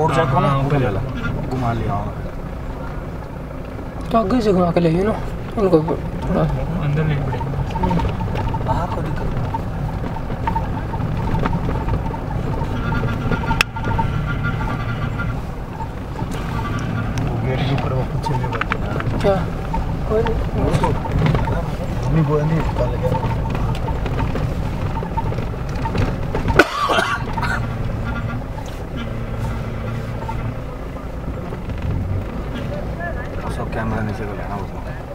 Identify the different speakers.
Speaker 1: Road check
Speaker 2: हाँ, ऊपर
Speaker 1: ले ला घुमा लिया हाँ।
Speaker 3: तो आगे से घुमा के ले ना उनको थोड़ा
Speaker 2: अंदर नहीं पड़ेगा
Speaker 1: बाहर को दिक्कत नहीं। के ऊपर वो पीछे में बैठे
Speaker 3: क्या कोई नहीं।
Speaker 1: नहीं वो नहीं पता लगा कैमरा नीचे को लेना उसमें